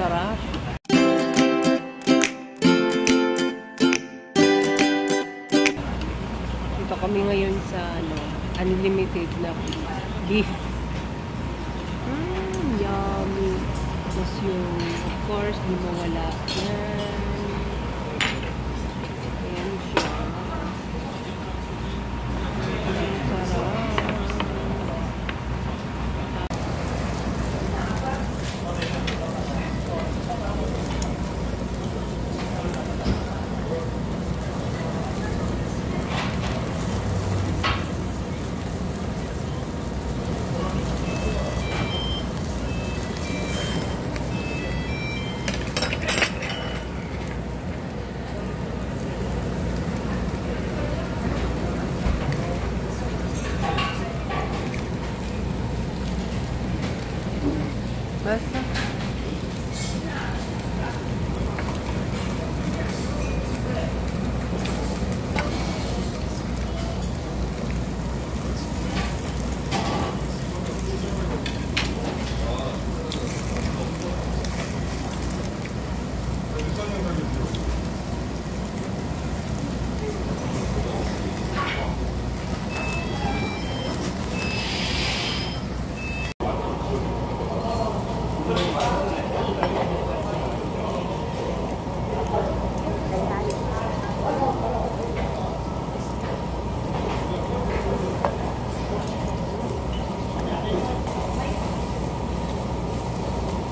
Sarap. Dito kami ngayon sa ano, unlimited na beef. Mmm, yummy. Tapos yung, of course, di mawala. Yan.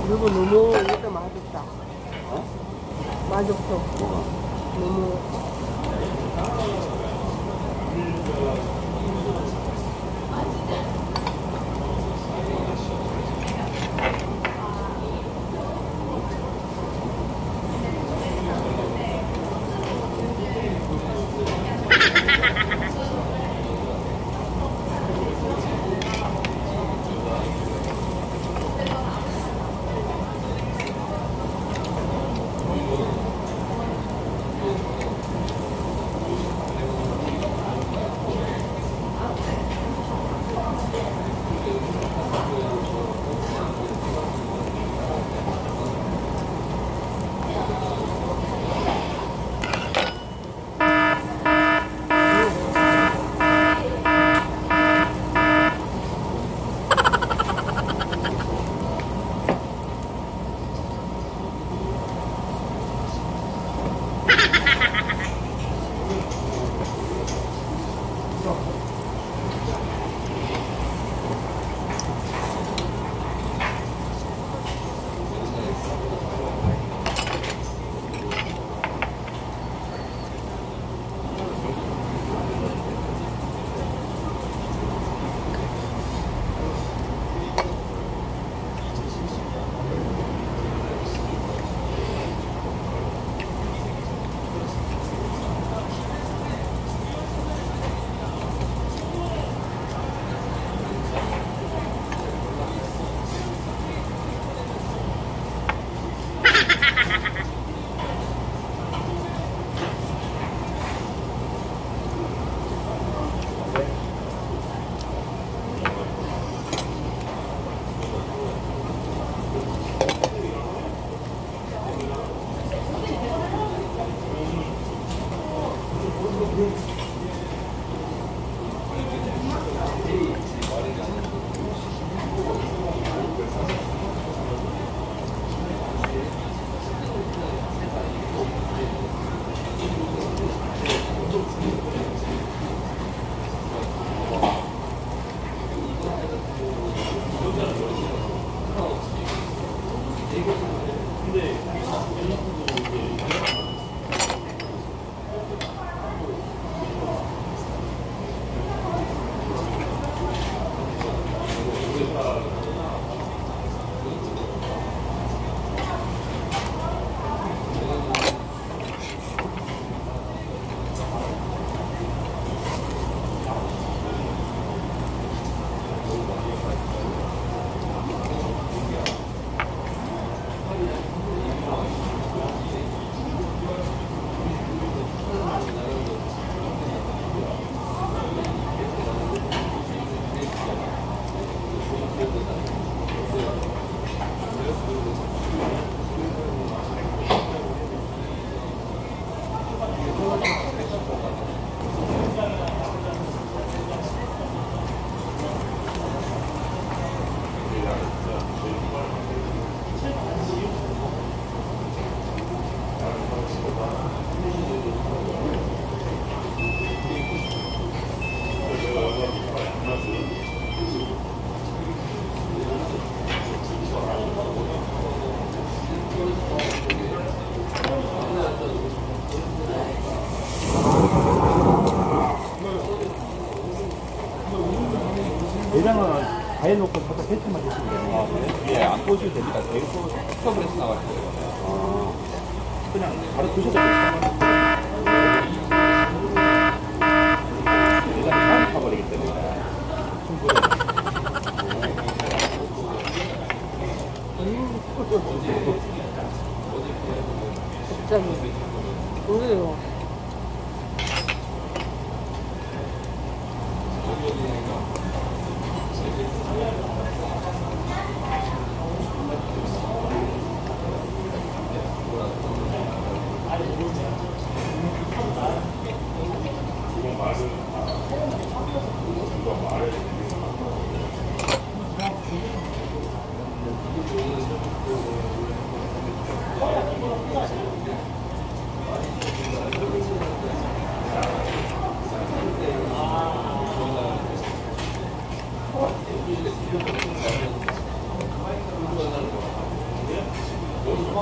그리고 너무 이것도 맛있다. 맛없어. 팬츠만 드시면 돼요. 아, 그래? 예, 안 보셔도 됩니다. 계속 수업을 해서 나갈 거예요. 아, 그냥 바로 드셔도 돼요. 일단 샤워 타버리기 때문에 충분히. 갑자기. 왜요?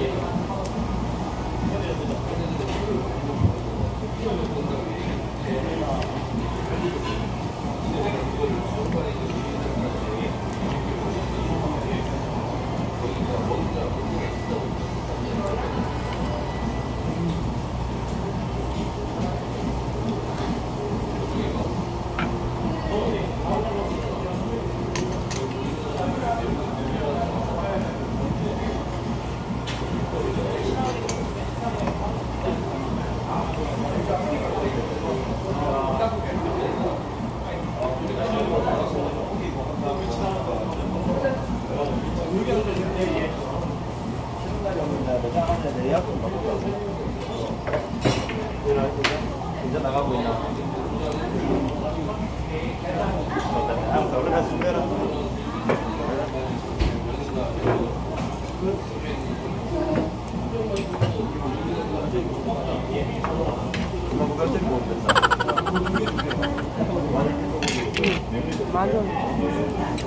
예. 이제 나가고? 맞아.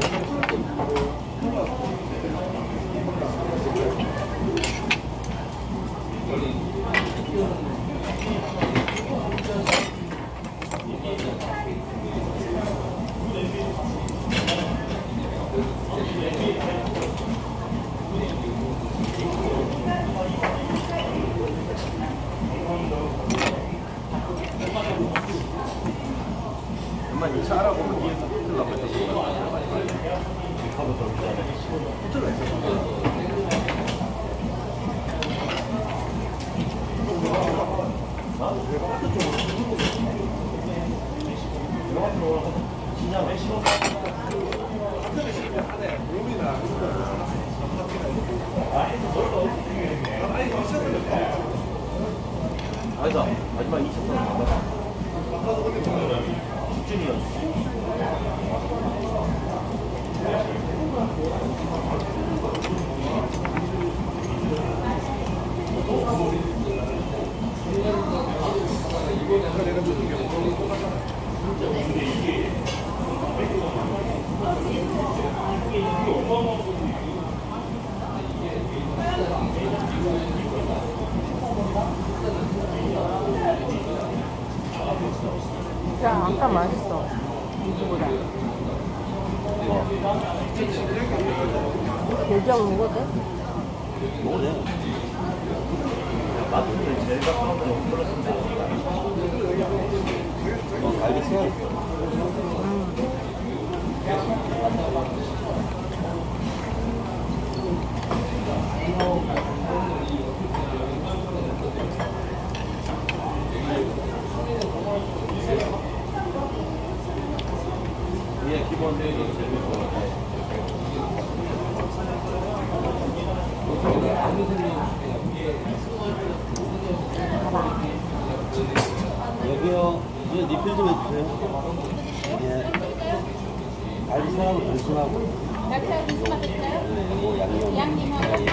엄마 이 차 알아보면 뒤에서 호텔라고 했던 거 하부터 호텔로 했어. 나도 배가 호텔 쪽으로 진짜 몇시간 아니다. 마지막 2차 턴 받아 직진이었어 야, 아까 맛있어. 이거보다. 돼지하고 먹어도 돼? 먹어도 돼 마트는 제일 가까운 데로 플러스입니 다. 어, 알겠어요. 이게 기본적인 여기요. 이제 리필 좀 해주세요. 예. 갈비살하고 등심하고 닭살 무슨 맛일까요? 뭐 양념. 양념하고